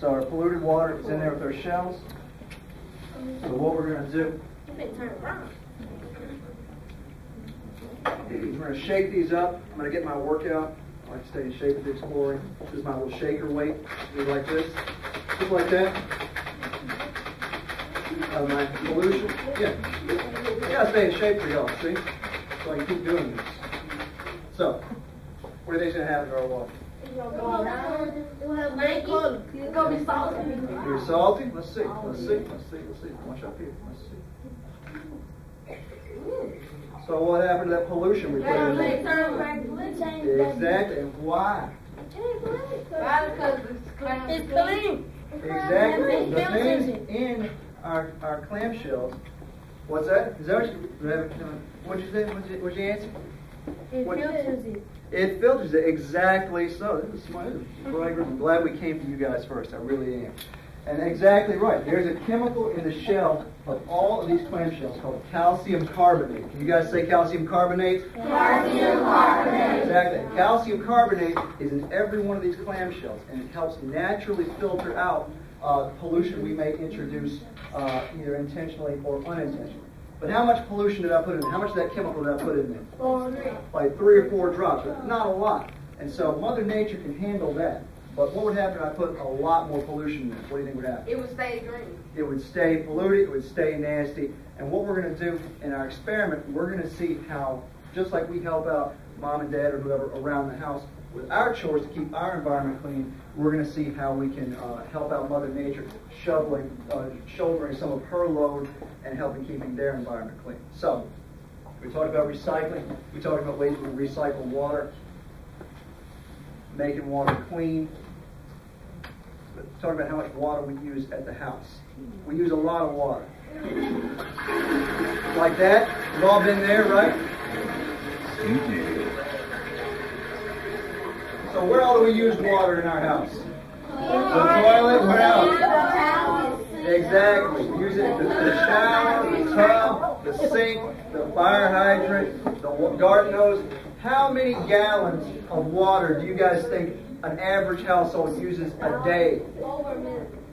So our polluted water is in there with our shells. So what we're going to do, we're going to shake these up. I'm going to get my workout. I like to stay in shape with the Exploreum. This is my little shaker weight. Do like this. Just like that. Uh, my pollution. Yeah. You gotta stay in shape for y'all, see? So I can keep doing this. So, what do you think's gonna happen to our water? It's gonna be salty. Very salty? Let's see. Let's see. Let's see. Let's see. Watch up here. Let's see. So what happened to that pollution we put in there? Exactly. And why? Because It's clean. Exactly. The things in our, our clamshells. What's that? Is that what you, uh, what'd you say? What'd you, what'd you answer? It What- filters it. It filters it exactly so. This is smart. I'm glad we came to you guys first. I really am. And exactly right. There's a chemical in the shell of all of these clamshells called calcium carbonate. Can you guys say calcium carbonate? Calcium carbonate. Exactly. Calcium carbonate is in every one of these clamshells, and it helps naturally filter out uh, pollution we may introduce uh, either intentionally or unintentionally. But how much pollution did I put in? How much of that chemical did I put in there? like three or four drops, not a lot. And so Mother Nature can handle that. But what would happen if I put a lot more pollution in it? What do you think would happen? It would stay green. It would stay polluted, it would stay nasty. And what we're going to do in our experiment, we're going to see how, just like we help out mom and dad or whoever around the house with our chores to keep our environment clean, we're going to see how we can uh, help out Mother Nature shoveling, uh, shouldering some of her load and helping keeping their environment clean. So, we talked about recycling. We talked about ways we recycle water, making water clean. Talk about how much water we use at the house. We use a lot of water. Like that. We've all been there, right? Where all do we use water in our house? The toilet, where else? Exactly. Use it in the, shower, the tub, the sink, the fire hydrant, the garden hose. How many gallons of water do you guys think an average household uses a day?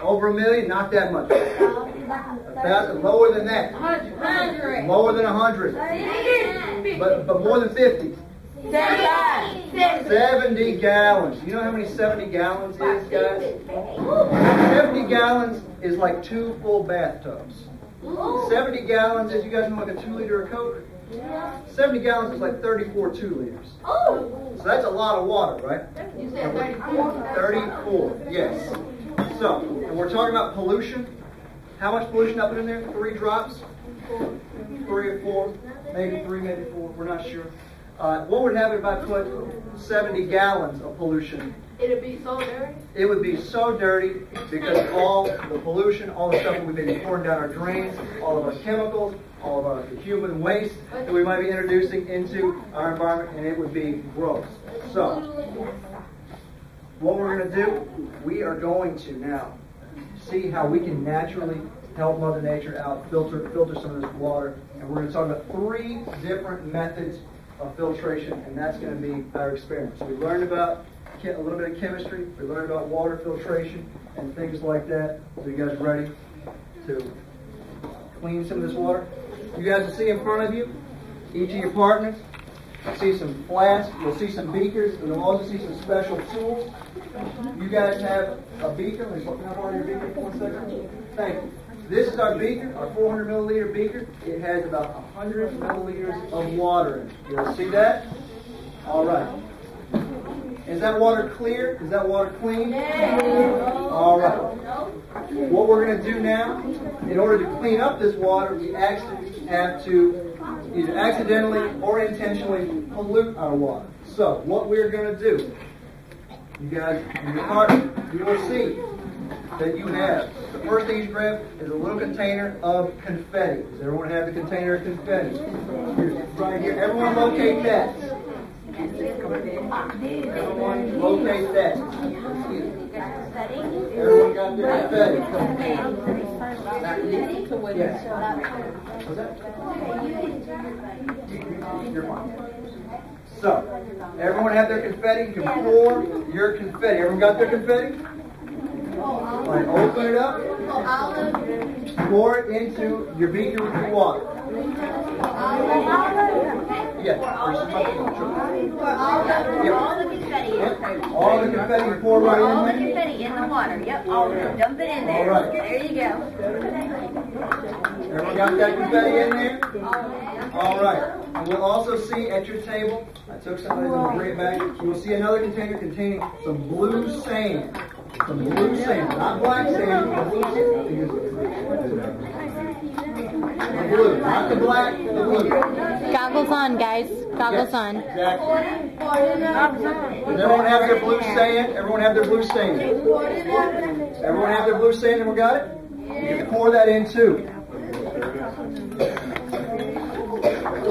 Over a million? Not that much. A thousand, lower than that. Hundred. Lower than a hundred. But, but more than 50. Seventy-five. 70 gallons. You know how many 70 gallons is, guys? 70 gallons is like two full bathtubs. 70 gallons is, you guys know like a two liter of Coke? 70 gallons is like 34 two liters. Oh! So that's a lot of water, right? You said thirty-four. 34, yes. So, and we're talking about pollution. How much pollution I put in there? Three drops? Three or four? Maybe three, maybe four. We're not sure. Uh, what would happen if I put 70 gallons of pollution? It'd be so dirty. It would be so dirty because all the pollution, all the stuff that we've been pouring down our drains, all of our chemicals, all of our human waste that we might be introducing into our environment, and it would be gross. So, what we're going to do, we are going to now see how we can naturally help Mother Nature out, filter filter some of this water, and we're going to talk about three different methods of filtration, and that's going to be our experiment. So we learned about a little bit of chemistry, we learned about water filtration and things like that. So you guys ready to clean some of this water? You guys will see in front of you, each of your partners, see some flasks, you'll see some beakers, and you'll also see some special tools. You guys have a beaker. Can I borrow your beaker for one second? Thank you. This is our beaker, our 400 milliliter beaker. It has about 100 milliliters of water in it. You see that? All right. Is that water clear? Is that water clean? All right. What we're going to do now, in order to clean up this water, we actually have to either accidentally or intentionally pollute our water. So, what we're going to do, you guys, in your partner, you will see that you have. The first thing you grab is a little container of confetti. Does everyone have the container of confetti? Right here. Everyone locate that. Everyone locate that. Everyone got their confetti. Fine. So, everyone have their confetti? You can pour your confetti. Everyone got their confetti? Right, open it up. Pour it into your beaker with your water. Yeah. there's some up. All the, confetti. Yep. All the confetti pour right All the in there. confetti in the water. Yep. All of it. Dump it in there. All right. There you go. Everyone got that confetti in there? All right. And we'll also see at your table, I took some of these and bring it back. You will see another container containing some blue sand. Some blue sand, not black sand, but blue sand. The blue, not the black, the blue. Goggles on, guys. Goggles on. Exactly. Everyone have their blue sand? Everyone have their blue sand? Everyone have their blue sand and we got it? You can pour that in too.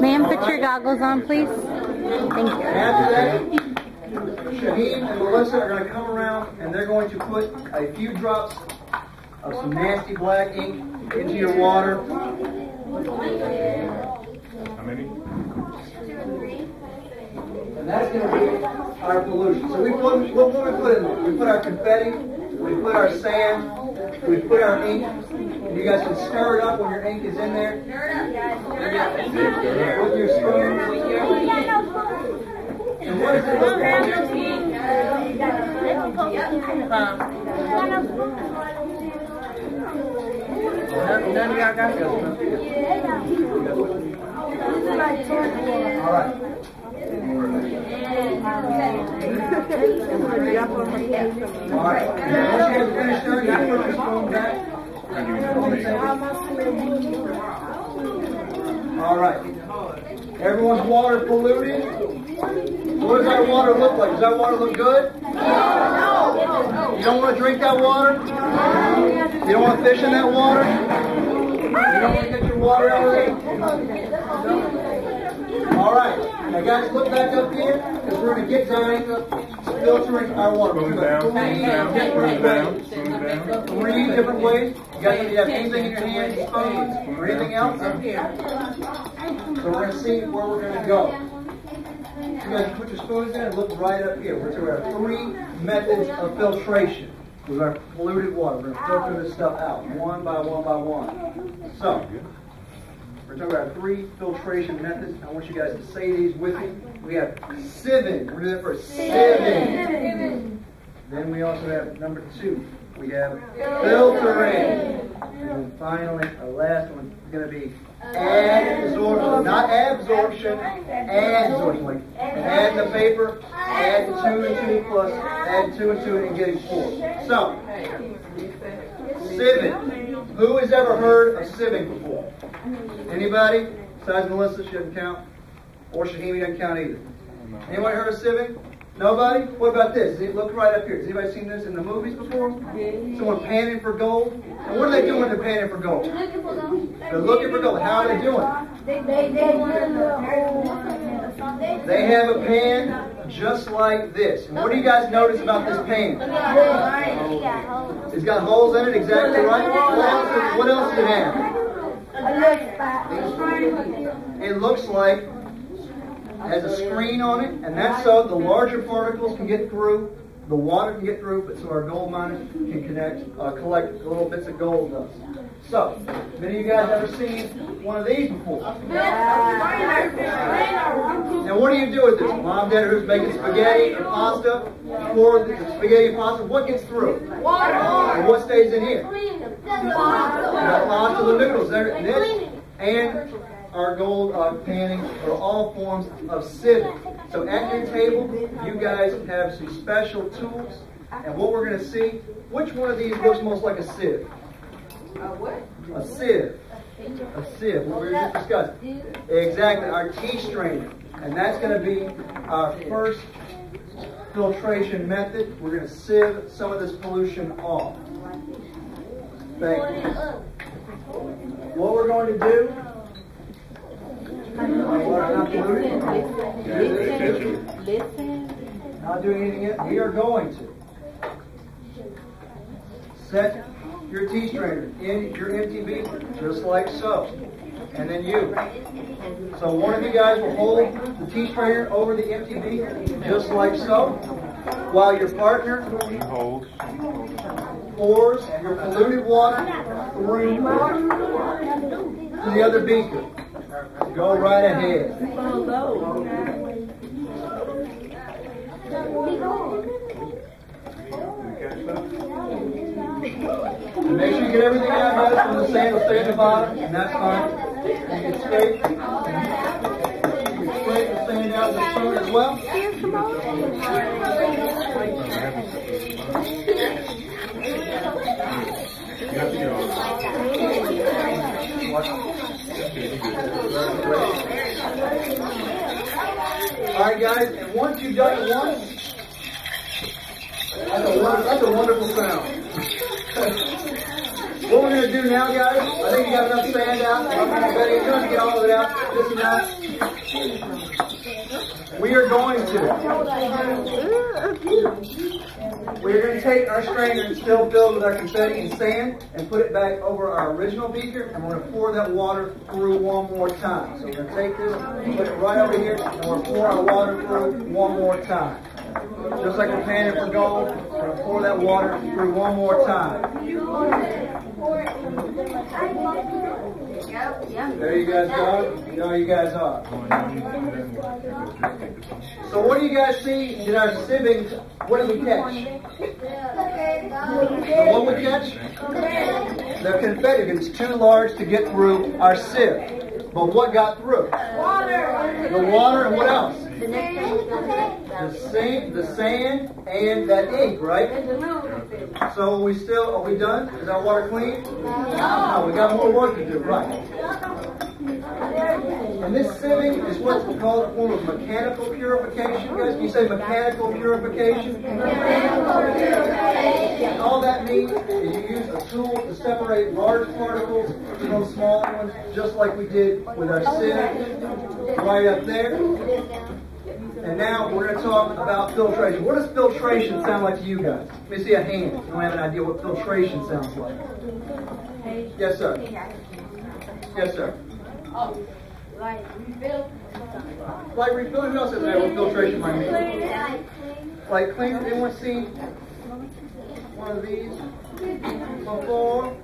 Ma'am, put your goggles on, please. Thank you. After Shaheen and Melissa are going to come around and they're going to put a few drops of some nasty black ink into your water. How many? And that's going to be our pollution. So we put, what what we put in there? We put our confetti, we put our sand, we put our ink. And you guys can stir it up when your ink is in there. With your spoon. And what does it look like? None of y'all got this. All All right. Everyone's water polluted. What does that water look like? Does that water look good? No. You don't want to drink that water? You don't want to fish in that water? You don't want to get your water out of there? All right. Now, guys, look back up here because we're going to get down to filtering our water. We're Spoon going down, to spoon down, three spoon down, spoon down. three different ways. You guys, if you have anything in your hands, phones, or anything else, so we're going to see where we're going to go. You guys put your spoons in and look right up here. We're talking about three methods of filtration with our polluted water. We're going to filter this stuff out one by one by one. So, we're talking about three filtration methods. I want you guys to say these with me. We have sieving. We're going to do that first. Sieving. Then we also have number two. We have filtering. And then finally, our last one is going to be adsorption. Not absorption, adsorption. Add the paper, add two and two plus, add two and two and getting four. So, sieving. Who has ever heard of sieving before? Anybody? Besides Melissa, she doesn't count. Or Shahimi doesn't count either. Anyone heard of sieving? Nobody? What about this? Look right up here. Has anybody seen this in the movies before? Someone panning for gold? And what are they doing when they're panning for gold? They're looking for gold. How are they doing? They have a pan just like this. And what do you guys notice about this pan? It's got holes in it, exactly right. What else, what else does it have? It looks like has a screen on it, and that's so the larger particles can get through, the water can get through, but so our gold miners can connect, uh, collect little bits of gold dust. So, many of you guys ever seen one of these before? Now, what do you do with this? Mom, dad, who's making spaghetti or pasta? Pour the spaghetti and pasta. What gets through? Water. And what stays in here? The pasta, the noodles, there, this, and our gold uh, panning are all forms of sieving. So at your table, you guys have some special tools, and what we're going to see, which one of these looks most like a sieve? A what? A sieve. A sieve, what we were just discussing. Exactly, our tea strainer. And that's going to be our first filtration method. We're going to sieve some of this pollution off. Thank you. What we're going to do not polluting. Not doing anything yet. We are going to set your tea strainer in your empty beaker, just like so. And then you. So one of you guys will hold the tea strainer over the empty beaker, just like so. while your partner Holes. pours your polluted water through the other beaker. Go right ahead. And make sure you get everything out of it from the sand will stay at the bottom, and that's fine. You can scrape, you scrape the sand out with the spoon as well. You have to get all Alright guys, and once you've done it once, that's a, that's a wonderful sound. what we're going to do now guys, I think you got enough sand out, I'm going to get all of it out, just enough. We are going to, we're going to take our strainer and still filled with our confetti and sand and put it back over our original beaker and we're going to pour that water through one more time. So we're going to take this, put it right over here, and we're going to pour our water through one more time. Just like we're panning for gold, we're going to pour that water through one more time. There you guys go. You know you guys are. So what do you guys see in our sieving? What did we catch? So what we catch? The confetti, it's too large to get through our sieve. But what got through? Water. The water and what else? The sand, the sand and that ink, right? So are we still, are we done? Is our water clean? No, we got more work to do, right? And this sieving is what's called a form of mechanical purification. Guys, can you say mechanical purification? And all that means is you use a tool to separate large particles from those small ones, just like we did with our sieve, right up there. And now we're going to talk about filtration. What does filtration sound like to you guys? Let me see a hand. You don't have an idea what filtration sounds like. Yes, sir. Yes, sir. Oh, like refilling, who else doesn't what filtration might mean? Like clean, anyone seen one of these before?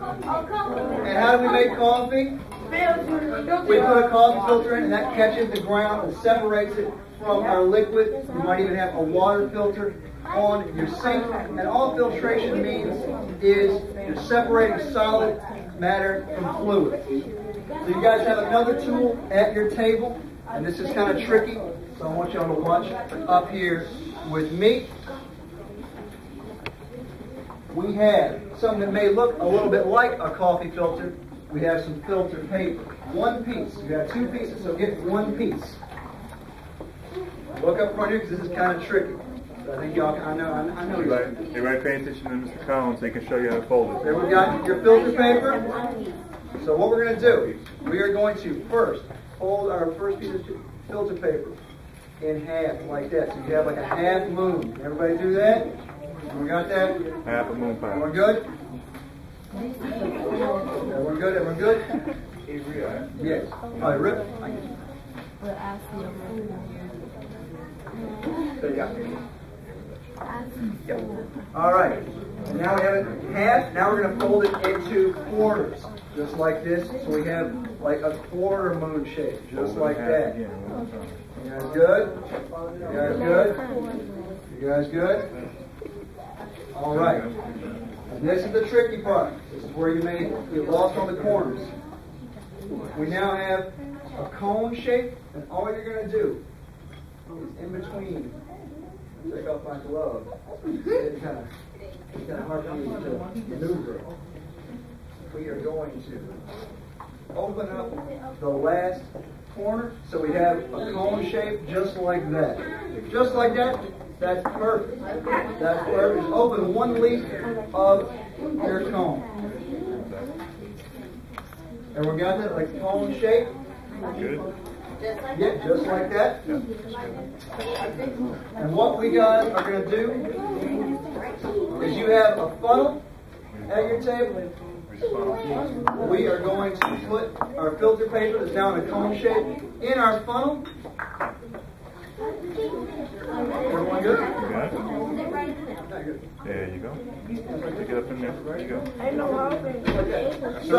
And how do we make coffee? We put a coffee filter in and that catches the ground and separates it from our liquid. You might even have a water filter on your sink. And all filtration means is you're separating solid matter from fluid. So you guys have another tool at your table, and this is kind of tricky, so I want y'all to watch up here with me. We have something that may look a little bit like a coffee filter. We have some filter paper. One piece. You have two pieces, so get one piece. Look up front here because this is kind of tricky. So I think y'all I know, I, know you Everybody, everybody pay attention to Mr. Collins. They can show you how to fold There it. we got your filter paper. So what we're going to do, we are going to first fold our first piece of filter paper in half like that. So you have like a half moon. Everybody do that? We got that? Half a moon pie. Everyone good? Everyone good? Everyone good? Yes. All right, Rip. There you go. Yep. All right. Now we have it half. Now we're going to fold it into quarters, just like this. So we have like a quarter moon shape, just like that. You guys good? You guys good? You guys good? All right. And this is the tricky part. This is where you may get lost on the corners. We now have a cone shape, and all you're going to do is in between. Take off my glove. It's kind of, it's kind of hard for me to maneuver. We are going to open up the last corner so we have a cone shape just like that. Just like that. That's perfect. That's perfect. Open one leaf of your cone. And we got that like cone shape. Good? Yeah, just like that. And what we guys are going to do is you have a funnel at your table. We are going to put our filter paper that's now in a cone shape in our funnel. Everyone good? You got it? Yeah, good. There you go. Pick it up in there. There you go. So,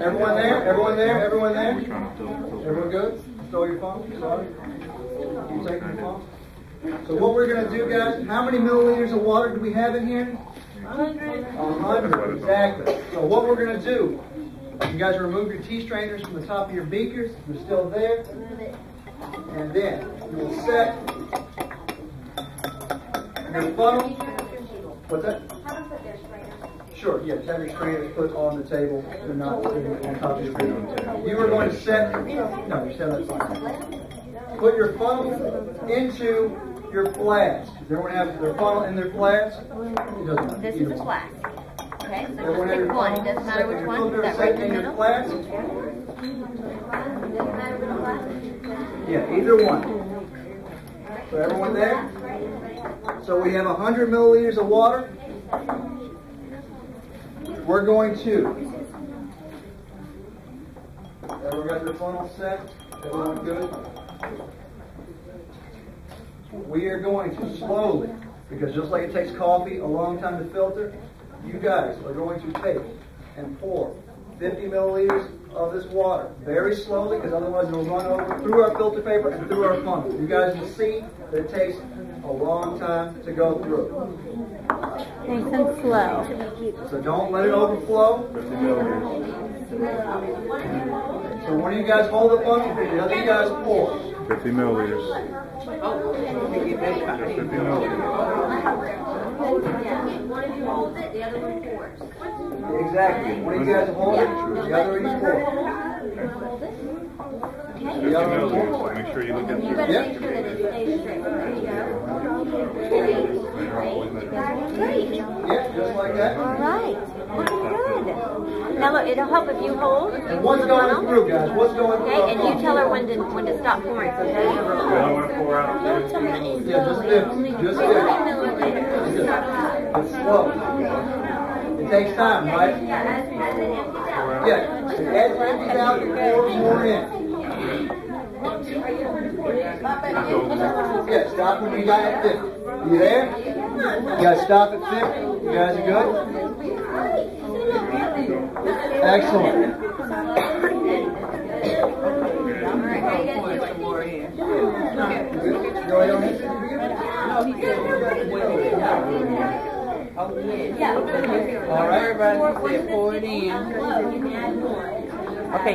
everyone there? Everyone there? Everyone there? We're trying to fill, fill. Everyone good? Stole your phone? Sorry. You taking your phone? So what we're gonna do, guys, how many milliliters of water do we have in here? A hundred, exactly. So what we're gonna do, you guys remove your tea strainers from the top of your beakers, they're still there. And then you will set your funnel. What's that? Sure, yeah, have your strainers put on the table, they're not sitting on top of your beaker. You are going to set, no, you set that fine. Put your funnel into your flask. Does everyone have their funnel in their flask? It doesn't matter. This is a flask. Okay, so Everyone just pick one. It doesn't matter which one. Is that right in the your middle? flask? Doesn't matter which flask. Yeah, either one. So everyone there? So we have 100 milliliters of water. We're going to. Everyone got their funnel set? Everyone good? We are going to slowly, because just like it takes coffee a long time to filter, you guys are going to take and pour 50 milliliters of this water very slowly, because otherwise it'll run over through our filter paper and through our funnel. You guys will see that it takes a long time to go through. Nice and slow. So don't let it overflow. 50 milliliters. So one of you guys hold the funnel, the other you guys pour. 50 milliliters. 50 milliliters. One of you holds it, the other one pours. Exactly. One of you guys hold it, the other you pour. 50 milliliters. So make sure you look at You your better Yep. make sure that it stays straight. There you go. Great. Yeah, just like that. All right. Looking good. Now look, it'll help if you hold. And what's going through, guys? What's going through? Okay, and you tell her when to when to stop pouring. So tell you You don't want to pour out. Yeah, just 50. Just 50. It's slow. Takes time, right? Yeah. As it empties out, you pour more in. Yeah, stop when you got at 50. You there? You guys stop at 50? You guys are good? Excellent. Go ahead on this. All right. Everybody said pour it in. Okay,